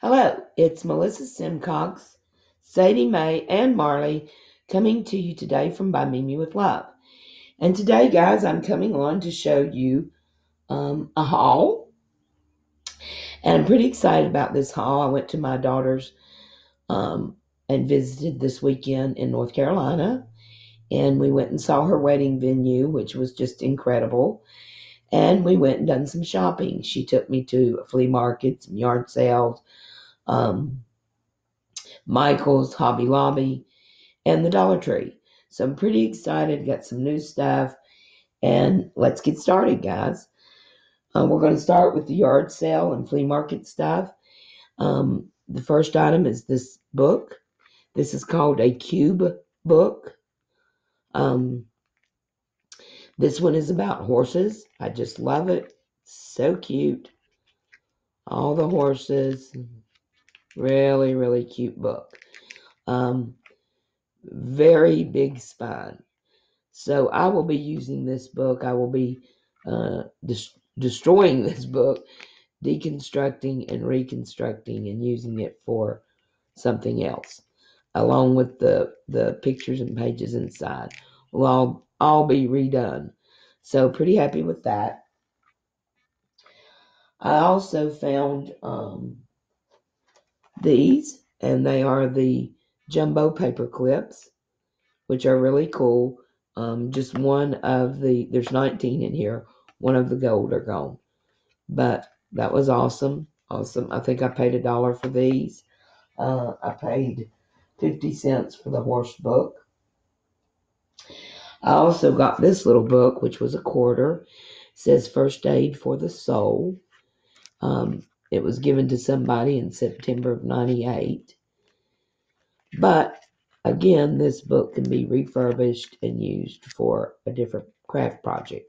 Hello, it's Melissa Simcox, Sadie Mae, and Marley coming to you today from By Mimi with Love. And today, guys, I'm coming on to show you um, a haul. And I'm pretty excited about this haul. I went to my daughter's um, and visited this weekend in North Carolina. And we went and saw her wedding venue, which was just incredible. And we went and done some shopping. She took me to flea markets, yard sales, um, Michael's, Hobby Lobby, and the Dollar Tree. So I'm pretty excited. Got some new stuff. And let's get started, guys. Uh, we're going to start with the yard sale and flea market stuff. Um, the first item is this book. This is called a cube book. Um, this one is about horses. I just love it. So cute. All the horses. Really, really cute book. Um, very big spine. So I will be using this book. I will be uh, des- destroying this book, deconstructing and reconstructing and using it for something else, along with the, the pictures and pages inside. Will all, all be redone. So pretty happy with that. I also found um, these, and they are the jumbo paper clips, which are really cool. Um, just one of the, there's 19 in here. One of the gold are gone. But that was awesome. Awesome. I think I paid a dollar for these. Uh, I paid 50 cents for the horse book. I also got this little book, which was a quarter. It says First Aid for the Soul. Um, it was given to somebody in September of 98. But again, this book can be refurbished and used for a different craft project.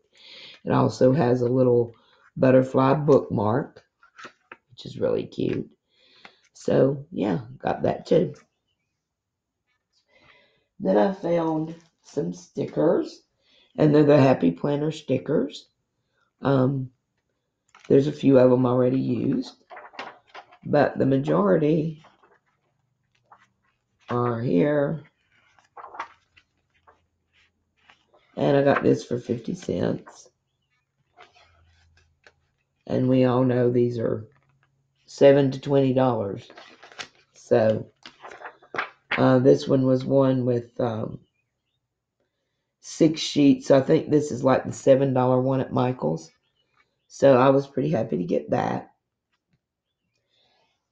It also has a little butterfly bookmark, which is really cute. So, yeah, got that too. Then I found some stickers, and they're the Happy Planner stickers. Um, there's a few of them already used, but the majority are here. And I got this for 50 cents. And we all know these are 7 to $20. So uh, this one was one with um, six sheets. So I think this is like the $7 one at Michael's. So I was pretty happy to get that.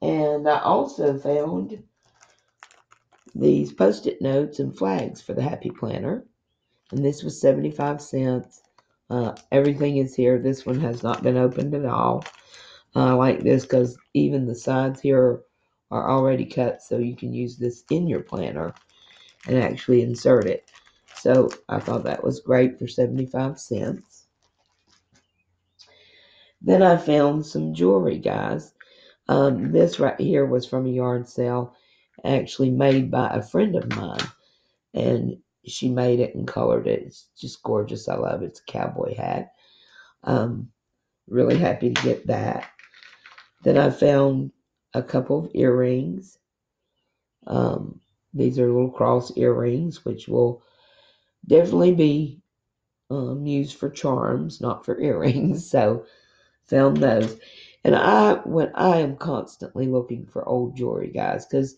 And I also found these post-it notes and flags for the Happy Planner. And this was 75 cents. Uh, everything is here. This one has not been opened at all. Uh, I like this because even the sides here are already cut so you can use this in your planner and actually insert it. So I thought that was great for 75 cents. Then I found some jewelry, guys. Um, this right here was from a yard sale, actually made by a friend of mine. And she made it and colored it. It's just gorgeous. I love it. It's a cowboy hat. Um, really happy to get that. Then I found a couple of earrings. Um, these are little cross earrings, which will definitely be um, used for charms, not for earrings. So found those. And I when I am constantly looking for old jewelry, guys, because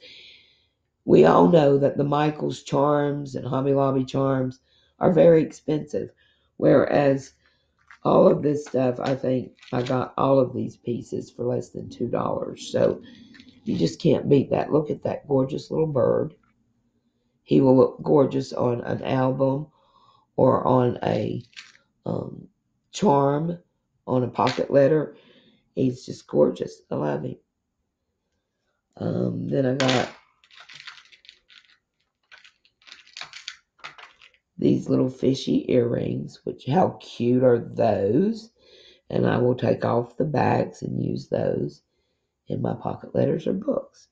we all know that the Michaels charms and Hobby Lobby charms are very expensive. Whereas all of this stuff, I think I got all of these pieces for less than two dollars. So you just can't beat that. Look at that gorgeous little bird. He will look gorgeous on an album or on a um, charm on a pocket letter. He's just gorgeous. I love him. Um, then I got these little fishy earrings, which how cute are those? And I will take off the bags and use those in my pocket letters or books.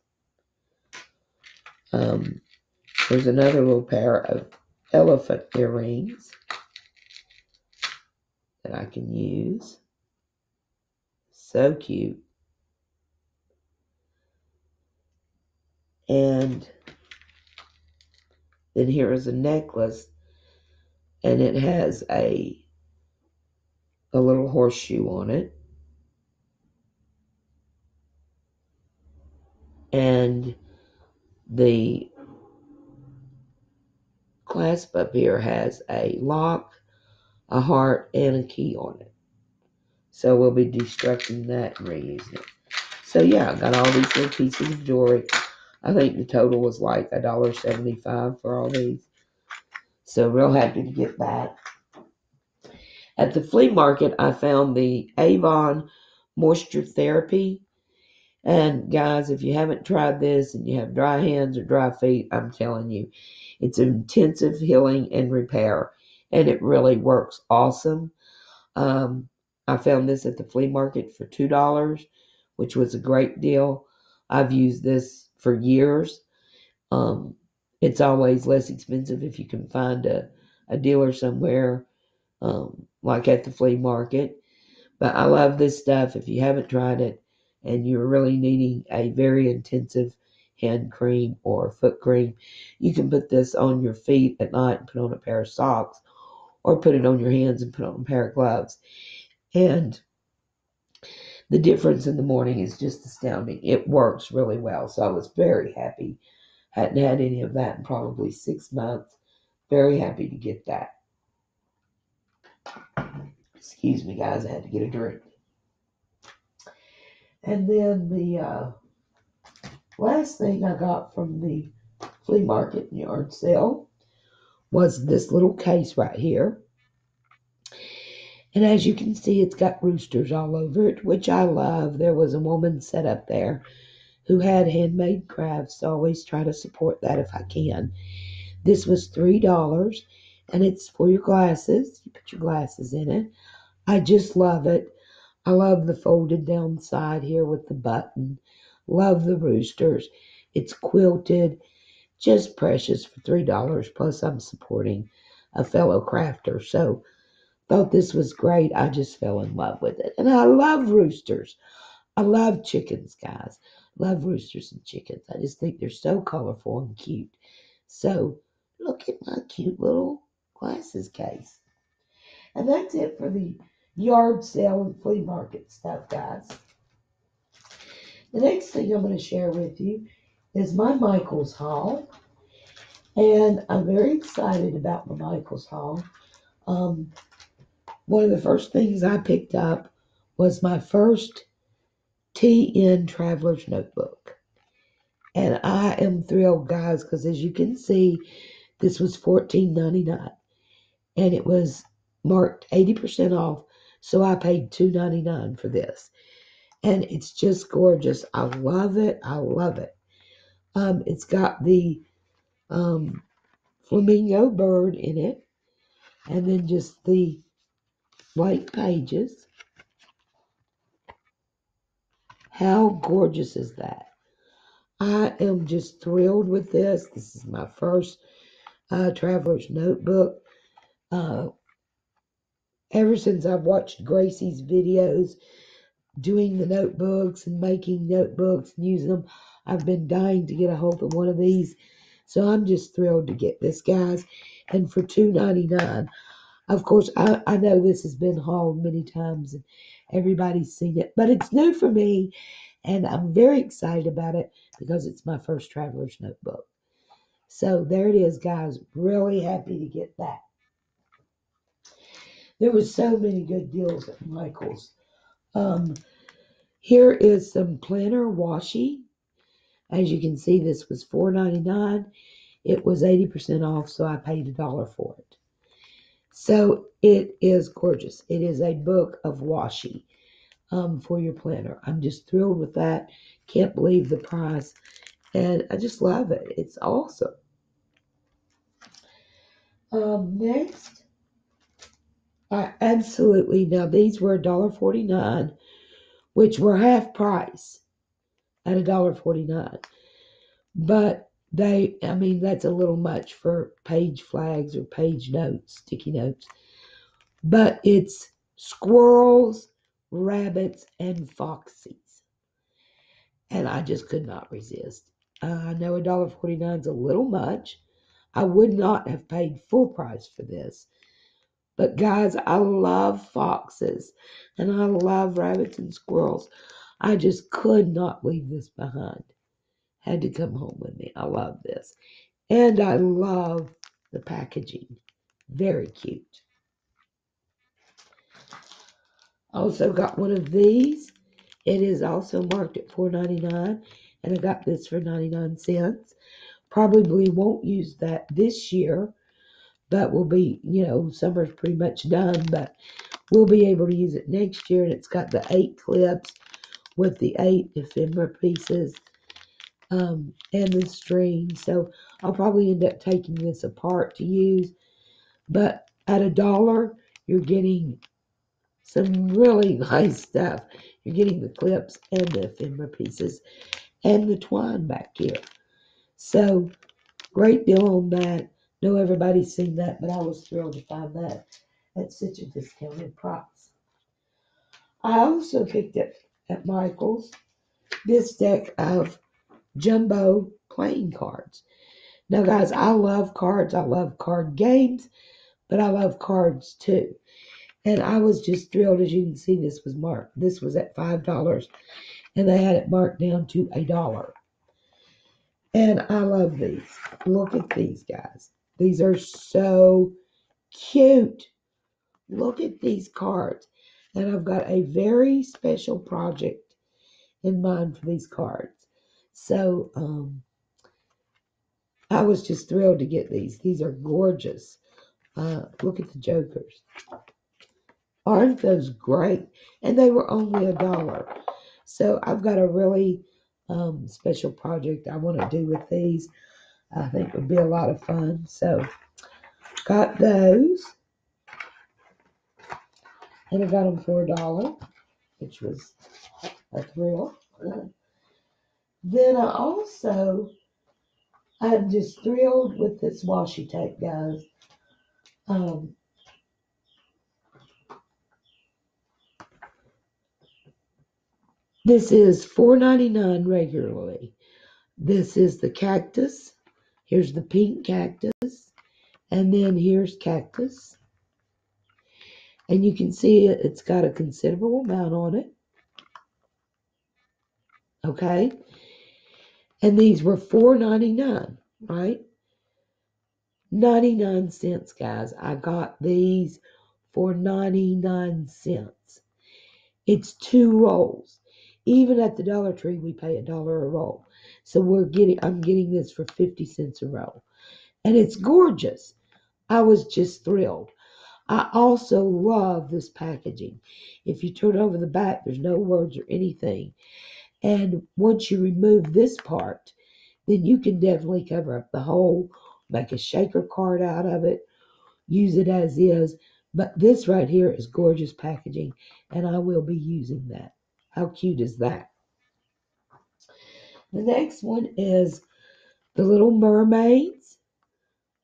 Um, there's another little pair of elephant earrings that I can use. So cute. And then here is a necklace, and it has a a little horseshoe on it. And the clasp up here has a lock, a heart, and a key on it. So we'll be destructing that and reusing it. So yeah, I got all these little pieces of jewelry. I think the total was like a dollar seventy-five for all these. So real happy to get that. At the flea market, I found the Avon Moisture Therapy. And guys, if you haven't tried this and you have dry hands or dry feet, I'm telling you, it's intensive healing and repair. And it really works awesome. Um, I found this at the flea market for $2, which was a great deal. I've used this for years. Um, it's always less expensive if you can find a, a dealer somewhere, um, like at the flea market. But I love this stuff. If you haven't tried it and you're really needing a very intensive hand cream or foot cream, you can put this on your feet at night and put on a pair of socks, or put it on your hands and put on a pair of gloves. And the difference in the morning is just astounding. It works really well. So I was very happy. Hadn't had any of that in probably six months. Very happy to get that. Excuse me, guys. I had to get a drink. And then the uh, last thing I got from the flea market and yard sale was this little case right here. And as you can see, it's got roosters all over it, which I love. There was a woman set up there who had handmade crafts. I always try to support that if I can. This was $3 and it's for your glasses. You put your glasses in it. I just love it. I love the folded down side here with the button. Love the roosters. It's quilted. Just precious for $3. Plus, I'm supporting a fellow crafter. So, thought this was great. I just fell in love with it. And I love roosters. I love chickens, guys. Love roosters and chickens. I just think they're so colorful and cute. So, look at my cute little glasses case. And that's it for the yard sale and flea market stuff, guys. The next thing I'm going to share with you is my Michaels haul. And I'm very excited about my Michaels haul. Um, one of the first things I picked up was my first TN Traveler's Notebook. And I am thrilled, guys, because as you can see, this was $14.99 and it was marked 80% off so I paid $2.99 for this. And it's just gorgeous. I love it. I love it. Um, it's got the um, flamingo bird in it. And then just the white pages. How gorgeous is that? I am just thrilled with this. This is my first uh, traveler's notebook. Uh, ever since I've watched Gracie's videos doing the notebooks and making notebooks and using them, I've been dying to get a hold of one of these. So I'm just thrilled to get this, guys. And for $2.99, of course, I, I know this has been hauled many times and everybody's seen it, but it's new for me. And I'm very excited about it because it's my first traveler's notebook. So there it is, guys. Really happy to get that. There was so many good deals at Michael's. Um, here is some planner washi. As you can see, this was $4.99. It was 80% off, so I paid a dollar for it. So it is gorgeous. It is a book of washi um, for your planner. I'm just thrilled with that. Can't believe the price. And I just love it. It's awesome. Um, next, I absolutely now these were $1.49, which were half price at $1.49. But they I mean that's a little much for page flags or page notes, sticky notes. But it's squirrels, rabbits, and foxes. And I just could not resist. Uh, I know a dollar forty nine is a little much. I would not have paid full price for this. But guys, I love foxes and I love rabbits and squirrels. I just could not leave this behind. Had to come home with me. I love this. And I love the packaging. Very cute. Also got one of these. It is also marked at $4.99 and I got this for 99 cents. Probably won't use that this year, but we'll be, you know, summer's pretty much done, but we'll be able to use it next year. And it's got the eight clips with the eight ephemera pieces um, and the string. So I'll probably end up taking this apart to use. But at a dollar, you're getting some really nice stuff. You're getting the clips and the ephemera pieces and the twine back here. So great deal on that. Know everybody's seen that, but I was thrilled to find that at such a discounted price. I also picked up at Michael's this deck of jumbo playing cards. Now, guys, I love cards. I love card games, but I love cards too. And I was just thrilled, as you can see, this was marked. This was at $5, and they had it marked down to a dollar. And I love these. Look at these guys. These are so cute. Look at these cards. And I've got a very special project in mind for these cards. So um, I was just thrilled to get these. These are gorgeous. Uh, look at the jokers. Aren't those great? And they were only a dollar. So I've got a really um, special project I want to do with these. I think it would be a lot of fun. So got those. And I got them for a dollar, which was a thrill. Then I also, I'm just thrilled with this washi tape, guys. Um, this is $4.99 regularly. This is the cactus. Here's the pink cactus. And then here's cactus. And you can see it, it's got a considerable amount on it. Okay. And these were $4.99, right? 99 cents, guys. I got these for 99 cents. It's two rolls. Even at the Dollar Tree, we pay a dollar a roll. So we're getting I'm getting this for 50 cents a roll. And it's gorgeous. I was just thrilled. I also love this packaging. If you turn over the back, there's no words or anything. And once you remove this part, then you can definitely cover up the hole, make a shaker card out of it, use it as is. But this right here is gorgeous packaging, and I will be using that. How cute is that? The next one is the little mermaids.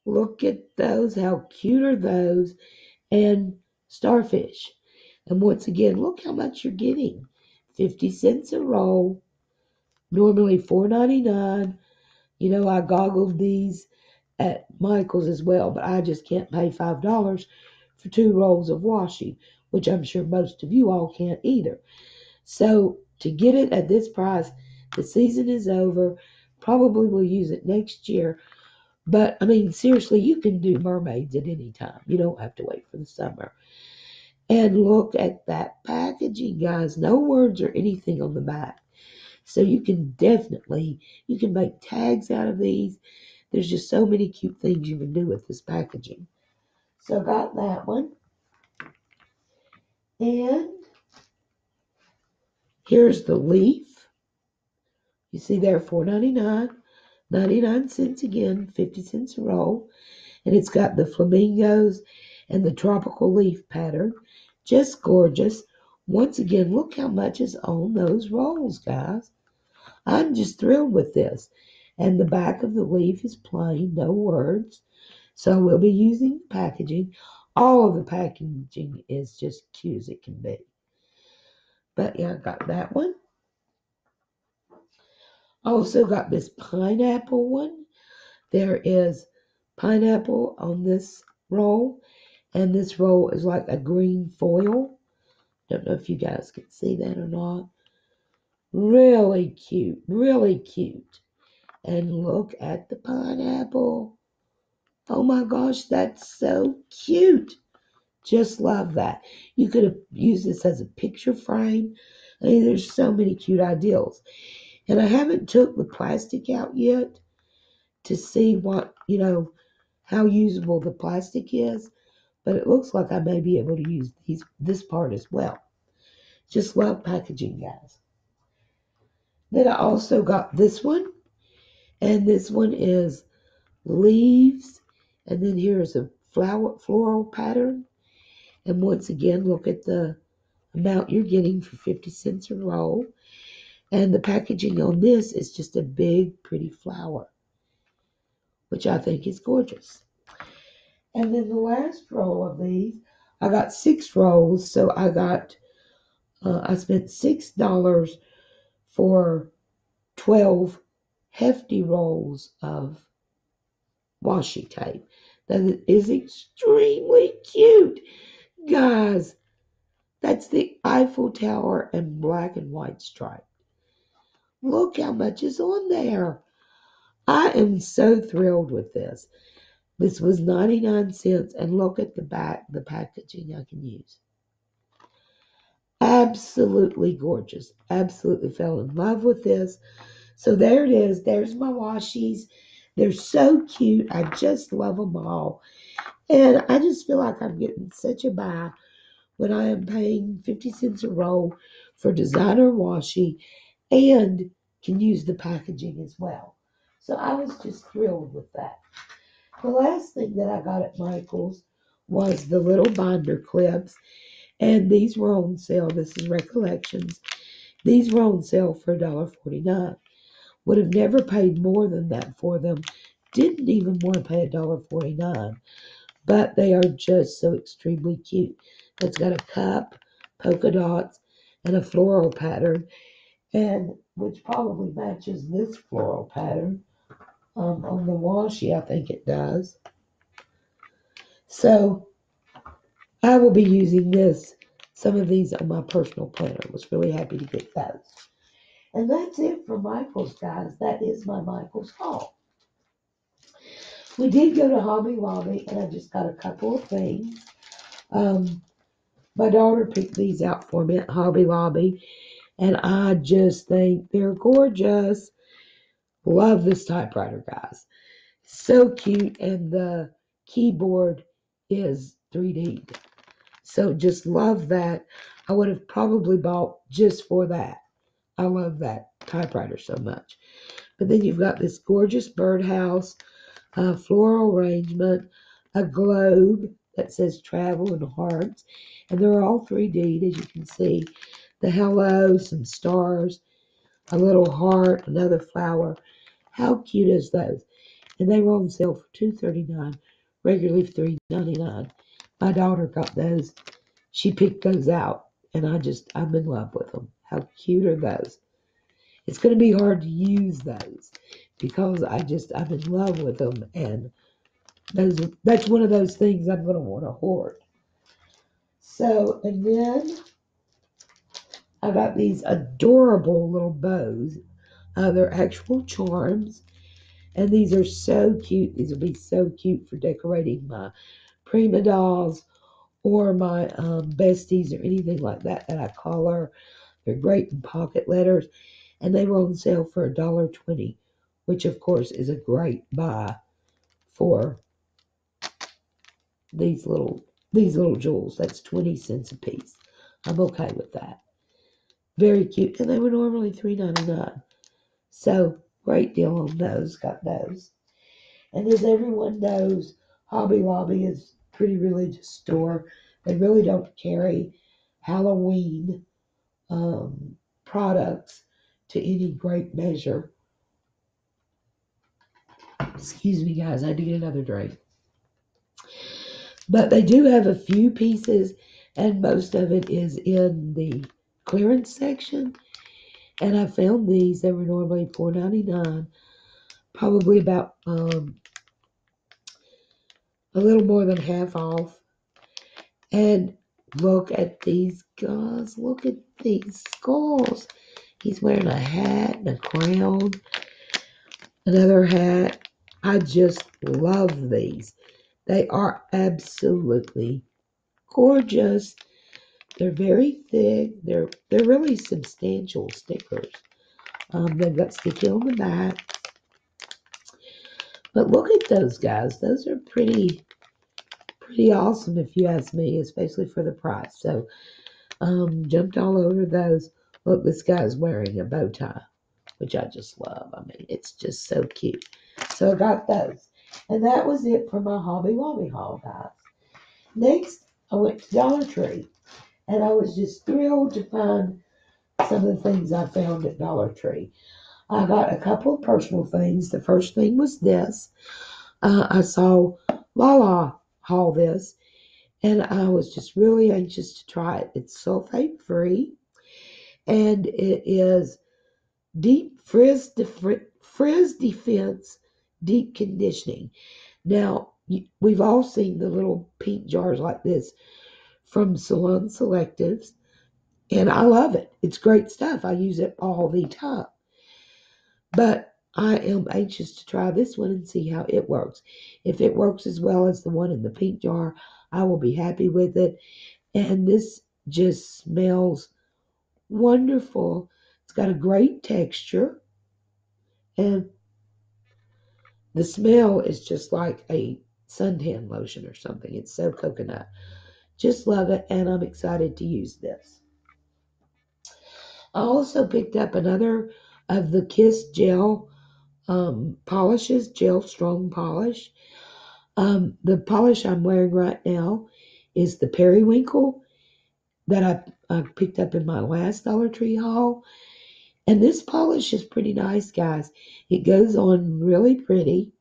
Look at those. How cute are those? And starfish. And once again, look how much you're getting. 50 cents a roll. Normally $4.99. You know, I goggled these at Michael's as well, but I just can't pay $5 for two rolls of washi, which I'm sure most of you all can't either. So to get it at this price, the season is over. Probably will use it next year. But I mean, seriously, you can do mermaids at any time. You don't have to wait for the summer. And look at that packaging, guys. No words or anything on the back. So you can definitely, you can make tags out of these. There's just so many cute things you can do with this packaging. So got that one. And here's the leaf. You see there, $4.99, 99 cents again, 50 cents a roll. And it's got the flamingos and the tropical leaf pattern. Just gorgeous. Once again, look how much is on those rolls, guys. I'm just thrilled with this. And the back of the leaf is plain, no words. So we'll be using packaging. All of the packaging is just cute as it can be. But yeah, I got that one. Also got this pineapple one. There is pineapple on this roll, and this roll is like a green foil. Don't know if you guys can see that or not. Really cute, really cute. And look at the pineapple. Oh my gosh, that's so cute. Just love that. You could have used this as a picture frame. I mean, there's so many cute ideals. And I haven't took the plastic out yet to see what, you know, how usable the plastic is. But it looks like I may be able to use these this part as well. Just love packaging, guys. Then I also got this one. And this one is leaves. And then here's a flower floral pattern. And once again, look at the amount you're getting for 50 cents a roll. And the packaging on this is just a big, pretty flower, which I think is gorgeous. And then the last roll of these, I got six rolls. So I got, uh, I spent $6 for 12 hefty rolls of washi tape. That is extremely cute. Guys, that's the Eiffel Tower in black and white stripe. Look how much is on there. I am so thrilled with this. This was 99 cents, and look at the back, the packaging I can use. Absolutely gorgeous. Absolutely fell in love with this. So there it is. There's my washies. They're so cute. I just love them all. And I just feel like I'm getting such a buy when I am paying 50 cents a roll for designer washi and can use the packaging as well. So I was just thrilled with that. The last thing that I got at Michael's was the little binder clips. And these were on sale. This is Recollections. These were on sale for $1.49. Would have never paid more than that for them. Didn't even want to pay $1.49 but they are just so extremely cute. It's got a cup, polka dots, and a floral pattern, and which probably matches this floral pattern um, on the washi. I think it does. So I will be using this, some of these on my personal planner. I was really happy to get those. And that's it for Michael's, guys. That is my Michael's haul. We did go to Hobby Lobby, and I just got a couple of things. Um, my daughter picked these out for me at Hobby Lobby, and I just think they're gorgeous. Love this typewriter, guys. So cute, and the keyboard is 3D. So just love that. I would have probably bought just for that. I love that typewriter so much. But then you've got this gorgeous birdhouse a floral arrangement, a globe that says travel and hearts, and they're all 3D as you can see. The hello, some stars, a little heart, another flower. How cute is those? And they were on sale for $2.39, regularly $3.99. My daughter got those. She picked those out, and I just, I'm in love with them. How cute are those? It's going to be hard to use those because I just I'm in love with them, and those that's one of those things I'm gonna want to hoard. So and then I got these adorable little bows. They're actual charms, and these are so cute. These will be so cute for decorating my prima dolls or my um, besties or anything like that that I call her. They're great in pocket letters, and they were on sale for a dollar twenty which of course is a great buy for these little these little jewels. That's 20 cents a piece. I'm okay with that. Very cute. And they were normally $3.99. So great deal on those. Got those. And as everyone knows, Hobby Lobby is a pretty religious store. They really don't carry Halloween um, products to any great measure. Excuse me, guys. I to get another drink. But they do have a few pieces, and most of it is in the clearance section. And I found these. They were normally $4.99, probably about um, a little more than half off. And look at these guys. Look at these skulls. He's wearing a hat and a crown, another hat. I just love these. They are absolutely gorgeous. They're very thick. They're they're really substantial stickers. Um, they've got sticky on the back. But look at those guys. Those are pretty pretty awesome if you ask me, especially for the price. So um, jumped all over those. Look, this guy's wearing a bow tie, which I just love. I mean, it's just so cute. So I got those. And that was it for my Hobby Lobby haul, guys. Next, I went to Dollar Tree. And I was just thrilled to find some of the things I found at Dollar Tree. I got a couple of personal things. The first thing was this. Uh, I saw Lala haul this, and I was just really anxious to try it. It's sulfate free, and it is deep frizz, def- frizz defense deep conditioning. Now, we've all seen the little pink jars like this from Salon Selectives, and I love it. It's great stuff. I use it all the time. But I am anxious to try this one and see how it works. If it works as well as the one in the pink jar, I will be happy with it. And this just smells wonderful. It's got a great texture. And the smell is just like a suntan lotion or something. It's so coconut. Just love it, and I'm excited to use this. I also picked up another of the Kiss Gel um, polishes, Gel Strong Polish. Um, the polish I'm wearing right now is the Periwinkle that I, I picked up in my last Dollar Tree haul. And this polish is pretty nice, guys. It goes on really pretty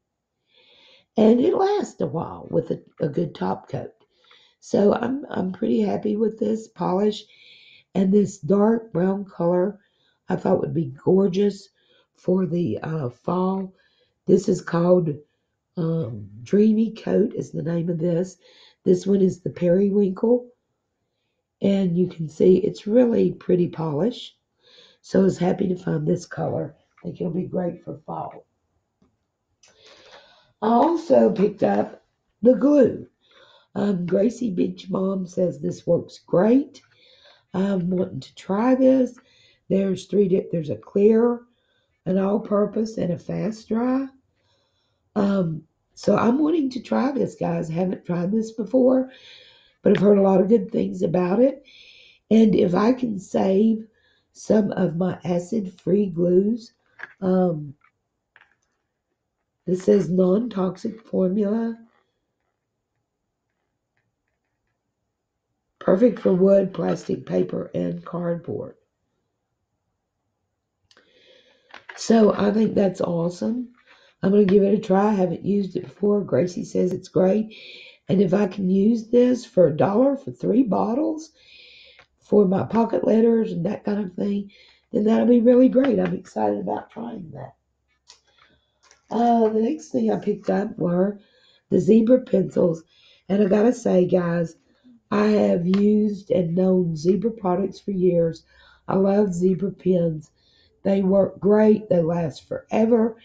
and it lasts a while with a, a good top coat. So I'm I'm pretty happy with this polish and this dark brown color. I thought would be gorgeous for the uh, fall. This is called um, Dreamy Coat is the name of this. This one is the Periwinkle. And you can see it's really pretty polish. So I was happy to find this color. I think it'll be great for fall. I also picked up the glue. Um, Gracie Beach Mom says this works great. I'm wanting to try this. There's three. There's a clear, an all-purpose, and a fast dry. Um, so I'm wanting to try this, guys. I haven't tried this before, but I've heard a lot of good things about it. And if I can save some of my acid-free glues, um, this says non-toxic formula Perfect for wood, plastic, paper, and cardboard. So I think that's awesome. I'm going to give it a try. I haven't used it before. Gracie says it's great. And if I can use this for a dollar for three bottles for my pocket letters and that kind of thing, then that'll be really great. I'm excited about trying that. Uh, the next thing I picked up were the zebra pencils. And I gotta say, guys, I have used and known Zebra products for years. I love Zebra pens. They work great. They last forever.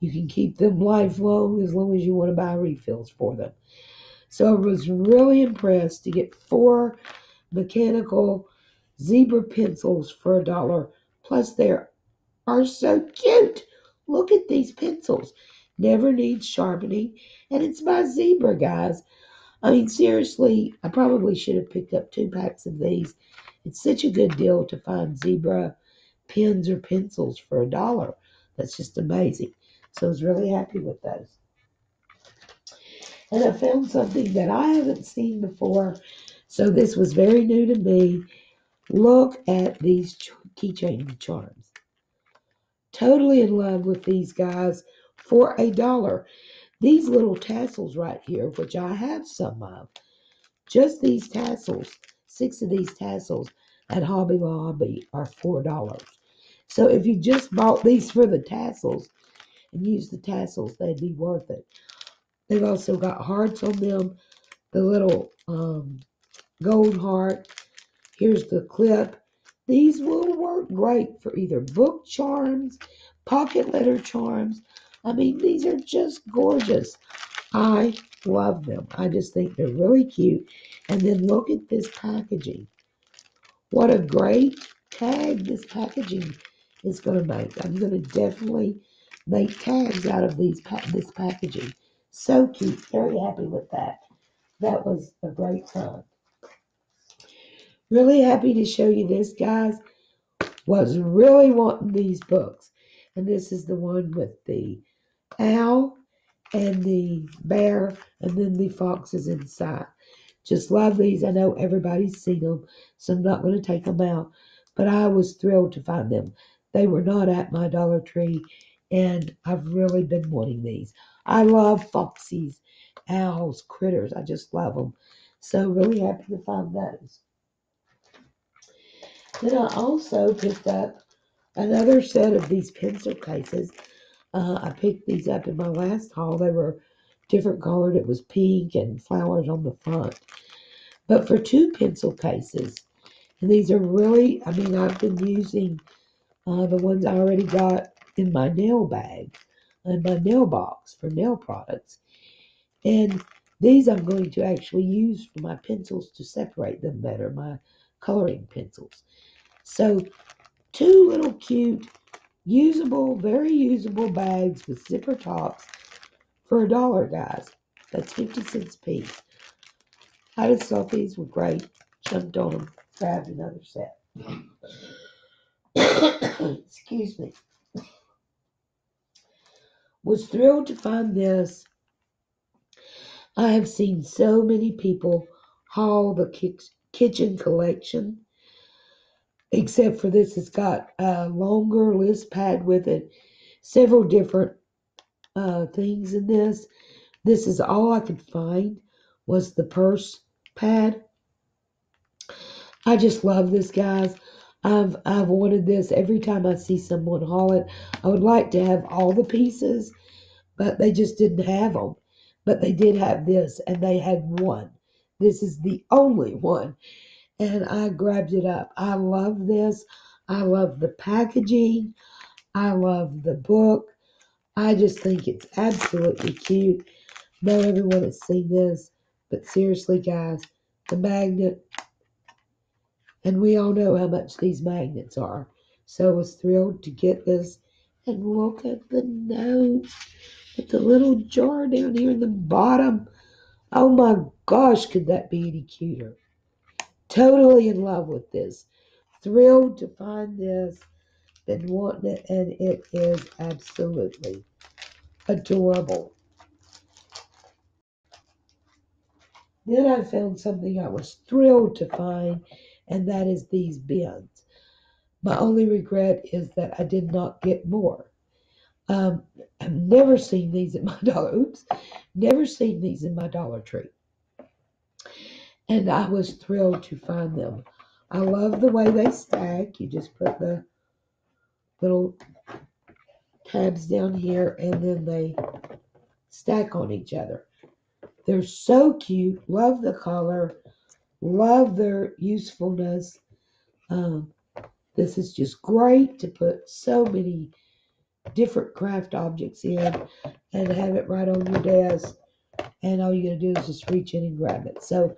You can keep them lifelong as long as you want to buy refills for them. So I was really impressed to get four mechanical zebra pencils for a dollar. Plus, they are so cute. Look at these pencils. Never needs sharpening. And it's by Zebra, guys. I mean, seriously, I probably should have picked up two packs of these. It's such a good deal to find zebra pens or pencils for a dollar. That's just amazing. So I was really happy with those. And I found something that I haven't seen before. So this was very new to me. Look at these keychain charms. Totally in love with these guys for a dollar. These little tassels right here, which I have some of, just these tassels, six of these tassels at Hobby Lobby are $4. So if you just bought these for the tassels and used the tassels, they'd be worth it. They've also got hearts on them, the little um, gold heart. Here's the clip. These will work great for either book charms, pocket letter charms. I mean, these are just gorgeous. I love them. I just think they're really cute. And then look at this packaging. What a great tag this packaging is going to make. I'm going to definitely make tags out of these this packaging. So cute. Very happy with that. That was a great time. Really happy to show you this, guys. Was really wanting these books. And this is the one with the owl and the bear and then the foxes inside. Just love these. I know everybody's seen them, so I'm not going to take them out. But I was thrilled to find them. They were not at my Dollar Tree, and I've really been wanting these. I love foxies, owls, critters. I just love them. So really happy to find those. Then I also picked up another set of these pencil cases. Uh, I picked these up in my last haul. They were different colored. It was pink and flowers on the front. But for two pencil cases, and these are really, I mean, I've been using uh, the ones I already got in my nail bag and my nail box for nail products. And these I'm going to actually use for my pencils to separate them better, my coloring pencils. So two little cute, usable, very usable bags with zipper tops for a dollar, guys. That's 50 cents a piece. I just thought these were great. Jumped on them, grabbed another set. Excuse me. Was thrilled to find this. I have seen so many people haul the kitchen collection, except for this. It's got a longer list pad with it, several different uh, things in this. This is all I could find was the purse pad. I just love this, guys. I've I've wanted this every time I see someone haul it. I would like to have all the pieces, but they just didn't have them. But they did have this, and they had one. This is the only one, and I grabbed it up. I love this. I love the packaging. I love the book. I just think it's absolutely cute. Not everyone has seen this, but seriously, guys, the magnet, and we all know how much these magnets are. So I was thrilled to get this. And look at the note with the little jar down here in the bottom. Oh my gosh, could that be any cuter? Totally in love with this. Thrilled to find this. Been wanting it, and it is absolutely adorable. Then I found something I was thrilled to find, and that is these bins. My only regret is that I did not get more. Um, I've never seen these in my dollar. Oops, never seen these in my Dollar Tree, and I was thrilled to find them. I love the way they stack. You just put the little tabs down here, and then they stack on each other. They're so cute. Love the color. Love their usefulness. Um, this is just great to put so many different craft objects in and have it right on your desk. And all you gotta do is just reach in and grab it. So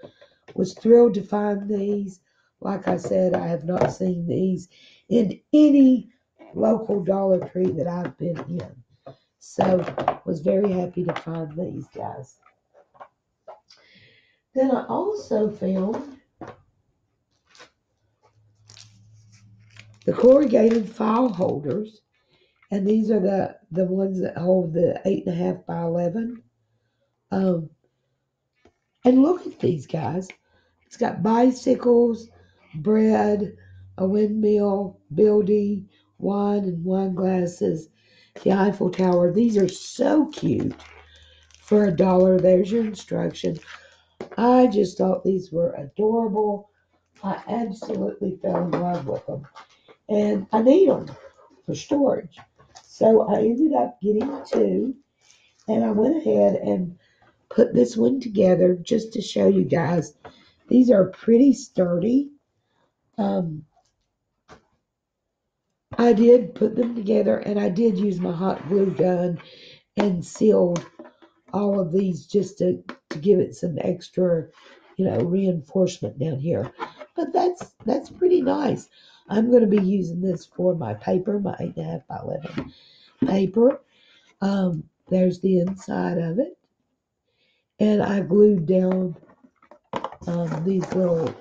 was thrilled to find these. Like I said, I have not seen these in any local Dollar Tree that I've been in. So was very happy to find these guys. Then I also found the corrugated file holders, and these are the the ones that hold the eight and a half by eleven. Um, and look at these guys. It's got bicycles, bread, a windmill, building, wine and wine glasses, the Eiffel Tower. These are so cute for a dollar. There's your instruction. I just thought these were adorable. I absolutely fell in love with them. And I need them. for storage. So I ended up getting two, and I went ahead and put this one together just to show you guys. These are pretty sturdy. Um, I did put them together and I did use my hot glue gun and sealed all of these just to, to give it some extra, you know, reinforcement down here. But that's that's pretty nice. I'm going to be using this for my paper, my 8.5 by 11 paper. Um, there's the inside of it. And I glued down um, these little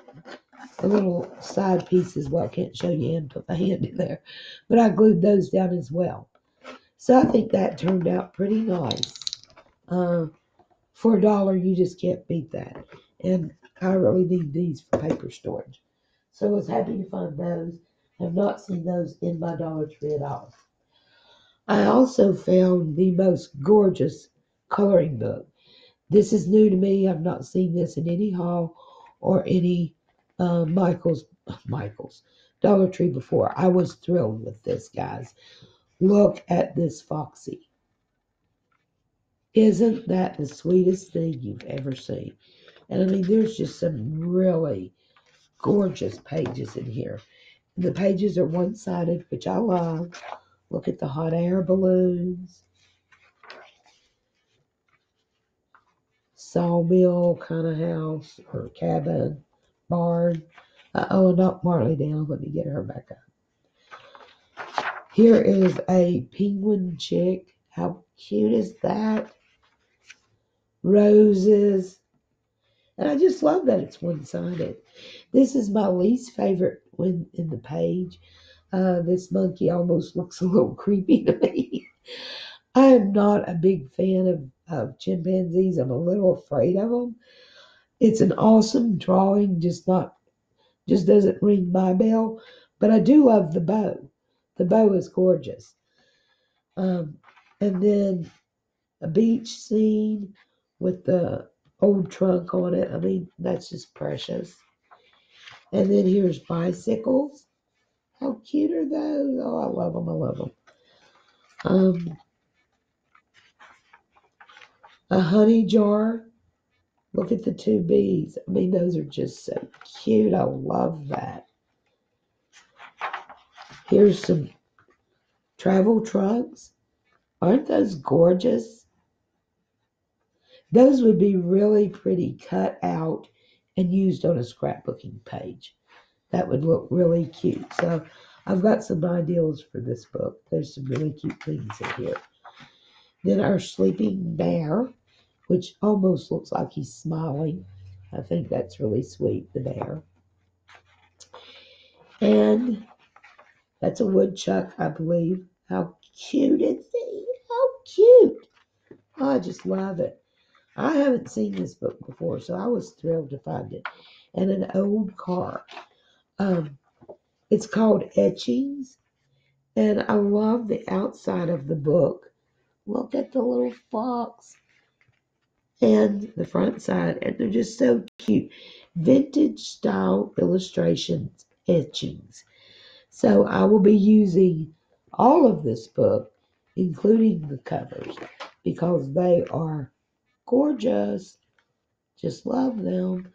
little side pieces. Well, I can't show you and put my hand in there, but I glued those down as well. So I think that turned out pretty nice. Uh, for a dollar, you just can't beat that. And I really need these for paper storage. So I was happy to find those. Have not seen those in my Dollar Tree at all. I also found the most gorgeous coloring book. This is new to me. I've not seen this in any haul or any uh, Michael's Michael's Dollar Tree before. I was thrilled with this, guys. Look at this Foxy. Isn't that the sweetest thing you've ever seen? And I mean, there's just some really gorgeous pages in here. The pages are one sided, which I love. Look at the hot air balloons. Sawmill kind of house or cabin, barn. Uh oh, not Marley down. Let me get her back up. Here is a penguin chick. How cute is that? Roses. And I just love that it's one sided. This is my least favorite one in the page. Uh, this monkey almost looks a little creepy to me. I am not a big fan of, of chimpanzees. I'm a little afraid of them. It's an awesome drawing, just not, just doesn't ring my bell. But I do love the bow. The bow is gorgeous. Um, and then a beach scene with the old trunk on it. I mean, that's just precious. And then here's bicycles. How cute are those? Oh, I love them. I love them. Um, a honey jar. Look at the two bees. I mean, those are just so cute. I love that. Here's some travel trucks. Aren't those gorgeous? Those would be really pretty cut out and used on a scrapbooking page. That would look really cute. So I've got some ideals for this book. There's some really cute things in here. Then our sleeping bear, which almost looks like he's smiling. I think that's really sweet, the bear. And that's a woodchuck, I believe. How cute is he? How cute. I just love it. I haven't seen this book before, so I was thrilled to find it. And an old car. Um, it's called Etchings, and I love the outside of the book. Look at the little fox and the front side, and they're just so cute. Vintage style illustrations, etchings. So I will be using all of this book, including the covers, because they are gorgeous. Just love them.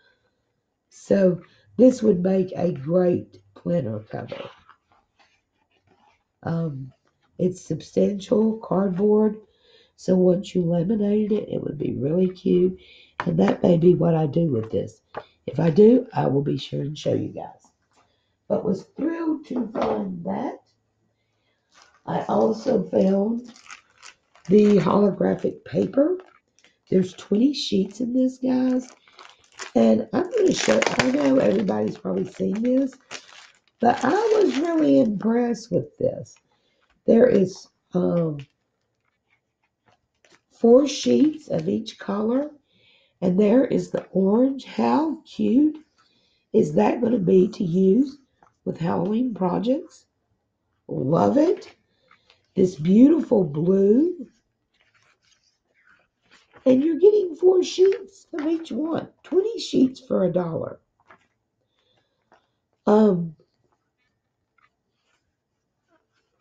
So this would make a great planner cover. Um, it's substantial cardboard, so once you laminate it, it would be really cute. And that may be what I do with this. If I do, I will be sure and show you guys. But was thrilled to find that. I also found the holographic paper there's 20 sheets in this, guys. And I'm going to show, I know everybody's probably seen this, but I was really impressed with this. There is um, four sheets of each color, and there is the orange. How cute is that going to be to use with Halloween projects? Love it. This beautiful blue and you're getting four sheets of each one 20 sheets for a dollar um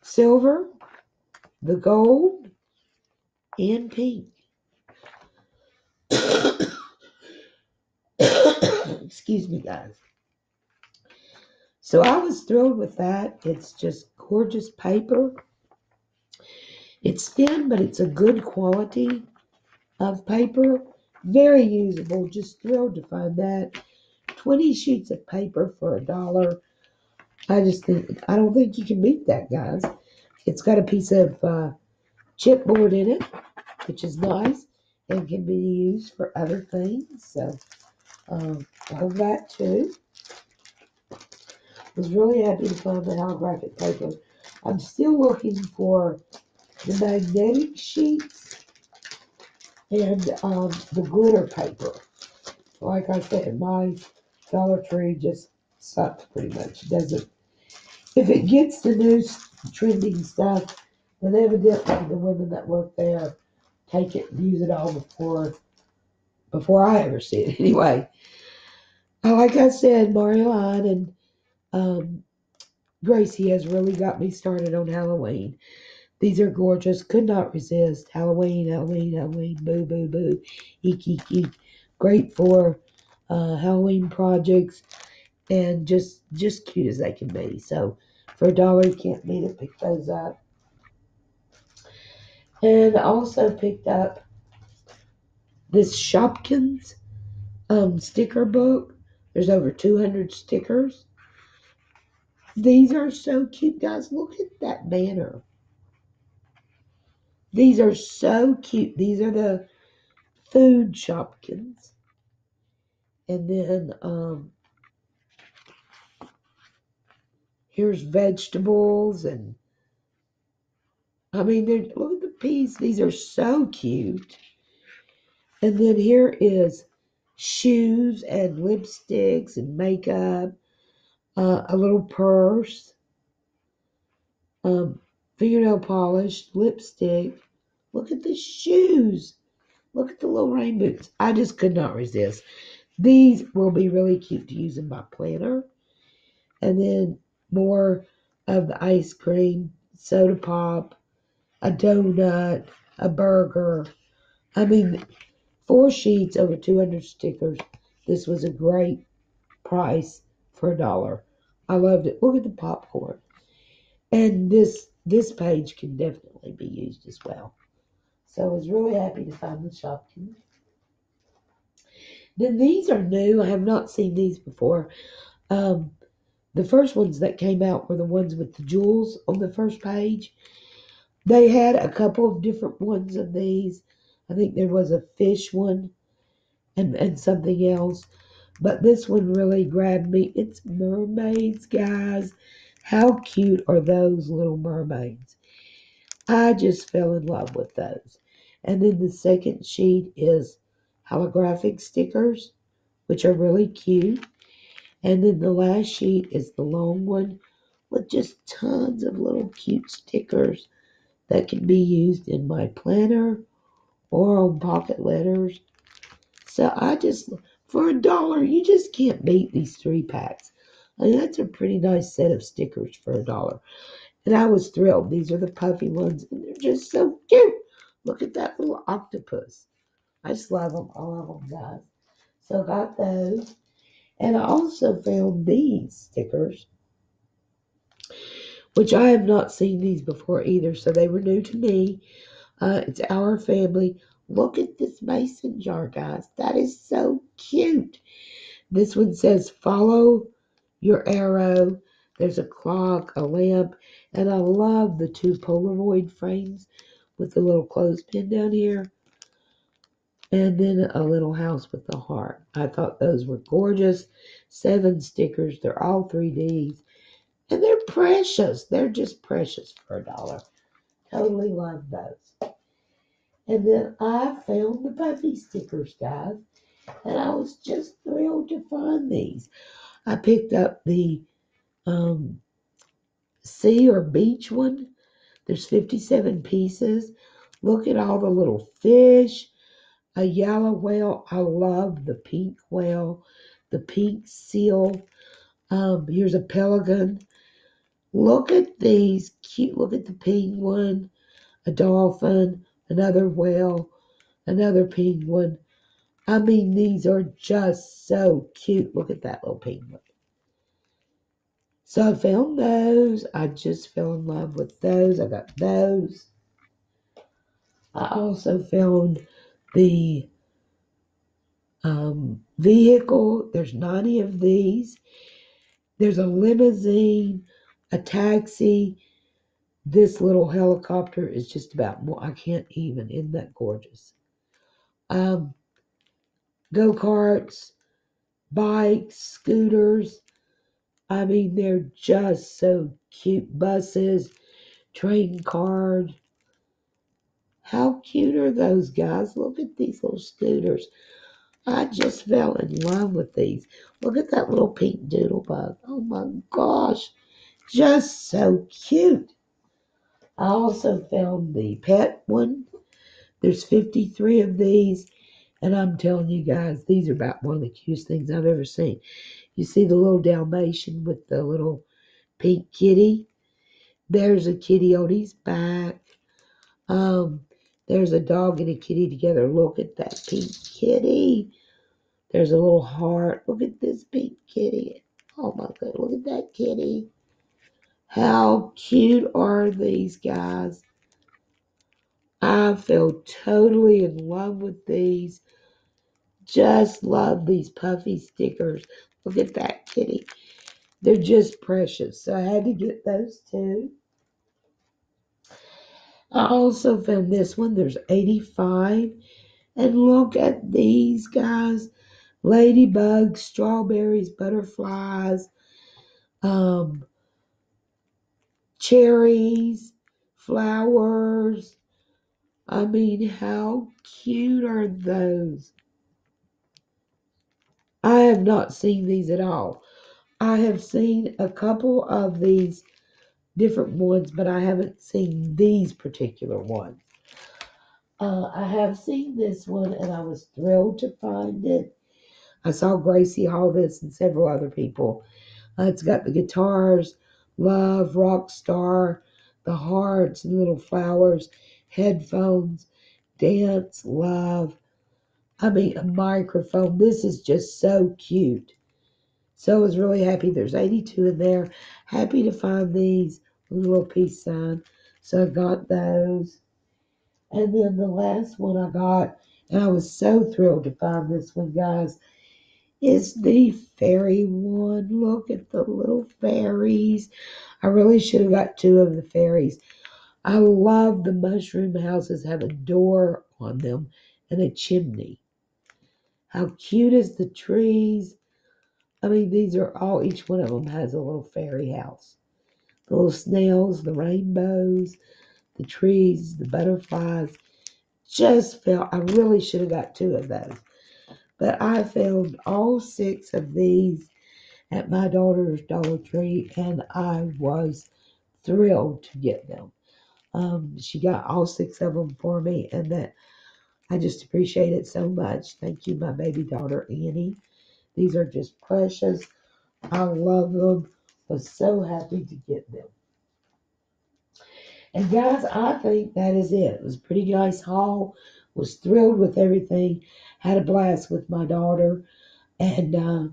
silver, the gold, and pink. Excuse me, guys. So I was thrilled with that. It's just gorgeous paper. It's thin, but it's a good quality of paper. Very usable. Just thrilled to find that. 20 sheets of paper for a dollar. I just think, I don't think you can beat that, guys. It's got a piece of uh, chipboard in it, which is nice and can be used for other things. So, um, love that too. Was really happy to find the holographic paper. I'm still looking for the magnetic sheets and um, the glitter paper. Like I said, my Dollar Tree just sucks pretty much. Doesn't. If it gets the new trending stuff, then evidently the women that work there take it and use it all before before I ever see it. Anyway, like I said, Mario and um, Gracie has really got me started on Halloween. These are gorgeous. Could not resist. Halloween, Halloween, Halloween. Boo, boo, boo. Eek, eek, eek. Great for uh, Halloween projects and just just cute as they can be. So for a dollar, you can't beat it. Pick those up. And I also picked up this Shopkins um, sticker book. There's over 200 stickers. These are so cute, guys. Look at that banner. These are so cute. These are the food Shopkins. And then um, here's vegetables and I mean, look at peas. These are so cute. And then here is shoes and lipsticks and makeup, uh, a little purse, um, fingernail polish, lipstick. Look at the shoes. Look at the little rain boots. I just could not resist. These will be really cute to use in my planner. And then more of the ice cream, soda pop, a donut, a burger. I mean, four sheets over 200 stickers. This was a great price for a dollar. I loved it. Look at the popcorn. And this this page can definitely be used as well. So I was really happy to find the Shopkins. Then these are new. I have not seen these before. Um, the first ones that came out were the ones with the jewels on the first page. They had a couple of different ones of these. I think there was a fish one and, and something else. But this one really grabbed me. It's mermaids, guys. How cute are those little mermaids? I just fell in love with those. And then the second sheet is holographic stickers, which are really cute. And then the last sheet is the long one with just tons of little cute stickers that can be used in my planner or on pocket letters. So I just, for a dollar, you just can't beat these three packs. I mean, that's a pretty nice set of stickers for a dollar. And I was thrilled. These are the puffy ones, and they're just so cute. Look at that little octopus. I just love them, all of them, guys. So I got those. And I also found these stickers, which I have not seen these before either. So they were new to me. Uh, it's our family. Look at this mason jar, guys. That is so cute. This one says, follow your arrow. There's a clock, a lamp, and I love the two Polaroid frames with the little clothespin down here and then a little house with a heart. I thought those were gorgeous. Seven stickers. They're all 3Ds. And they're precious. They're just precious for a dollar. Totally love those. And then I found the puffy stickers, guys. And I was just thrilled to find these. I picked up the um, sea or beach one. There's 57 pieces. Look at all the little fish a yellow whale. I love the pink whale, the pink seal. Um, here's a pelican. Look at these cute. Look at the penguin, a dolphin, another whale, another penguin. I mean, these are just so cute. Look at that little penguin. So I found those. I just fell in love with those. I got those. I also found the um, vehicle. There's 90 of these. There's a limousine, a taxi. This little helicopter is just about more. I can't even. Isn't that gorgeous? Um, Go karts, bikes, scooters. I mean, they're just so cute. Buses, train cars. How cute are those guys? Look at these little scooters. I just fell in love with these. Look at that little pink doodle bug. Oh my gosh. Just so cute. I also found the pet one. There's 53 of these. And I'm telling you guys, these are about one of the cutest things I've ever seen. You see the little Dalmatian with the little pink kitty? There's a kitty on his back. Um, there's a dog and a kitty together. Look at that pink kitty. There's a little heart. Look at this pink kitty. Oh my god, look at that kitty. How cute are these guys? I fell totally in love with these. Just love these puffy stickers. Look at that kitty. They're just precious. So I had to get those too. I also found this one. There's 85. And look at these guys. Ladybugs, strawberries, butterflies, um, cherries, flowers. I mean, how cute are those? I have not seen these at all. I have seen a couple of these different ones, but I haven't seen these particular ones. Uh, I have seen this one and I was thrilled to find it. I saw Gracie haul this and several other people. Uh, it's got the guitars, love, rock star, the hearts and little flowers, headphones, dance, love. I mean, a microphone. This is just so cute. So I was really happy. There's 82 in there. Happy to find these little peace sign. So I got those. And then the last one I got, and I was so thrilled to find this one, guys, is the fairy one. Look at the little fairies. I really should have got two of the fairies. I love the mushroom houses have a door on them and a chimney. How cute is the trees? I mean, these are all, each one of them has a little fairy house. The little snails, the rainbows, the trees, the butterflies. Just felt I really should have got two of those. But I found all six of these at my daughter's Dollar Tree, and I was thrilled to get them. Um, she got all six of them for me, and that I just appreciate it so much. Thank you, my baby daughter Annie. These are just precious. I love them. Was so happy to get them. And guys, I think that is it. It was pretty nice haul. Was thrilled with everything. Had a blast with my daughter. And uh,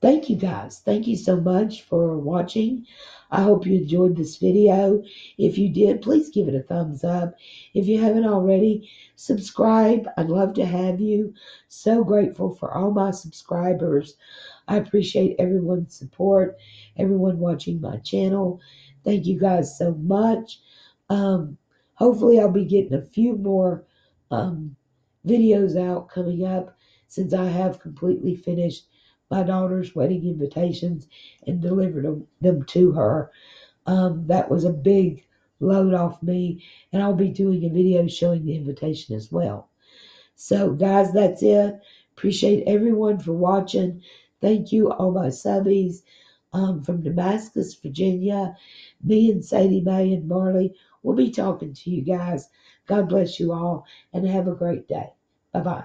thank you guys. Thank you so much for watching. I hope you enjoyed this video. If you did, please give it a thumbs up. If you haven't already, subscribe. I'd love to have you. So grateful for all my subscribers. I appreciate everyone's support, everyone watching my channel. Thank you guys so much. Um, hopefully, I'll be getting a few more um, videos out coming up since I have completely finished my daughter's wedding invitations and delivered them, to her. Um, that was a big load off me, and I'll be doing a video showing the invitation as well. So, guys, that's it. Appreciate everyone for watching. Thank you, all my subbies um, from Damascus, Virginia. Me and Sadie Mae and Marley will be talking to you guys. God bless you all and have a great day. Bye bye.